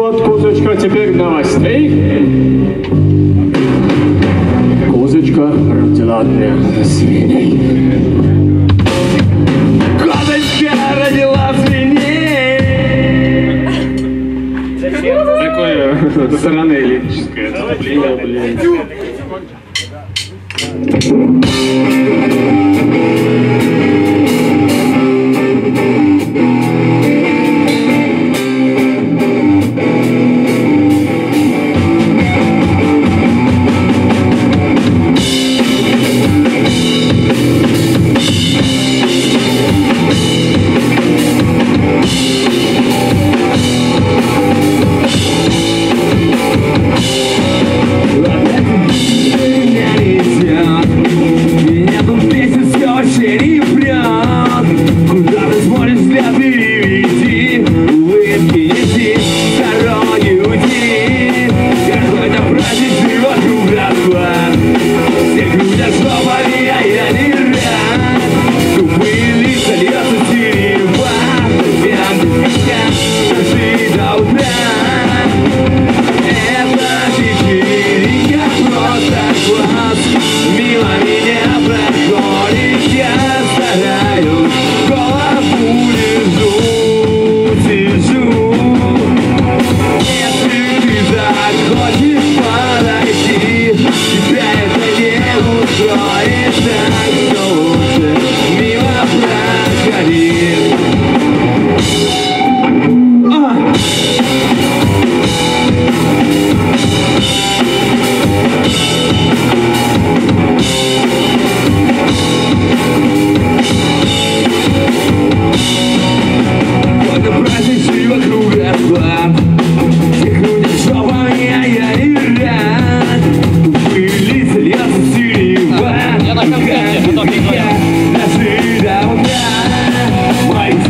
вот, Кузочка, теперь новостей. Кузочка родила для свиней. Козочка родила свиней. Зачем? Такое странное блин. отступление. I am.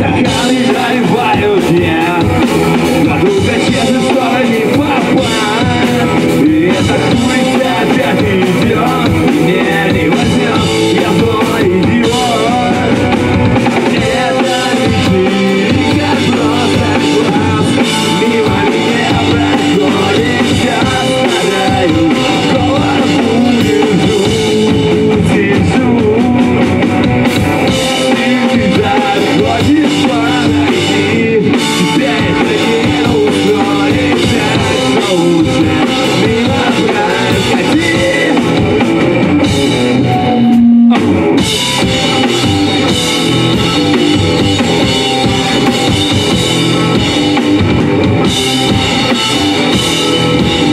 Takali dai you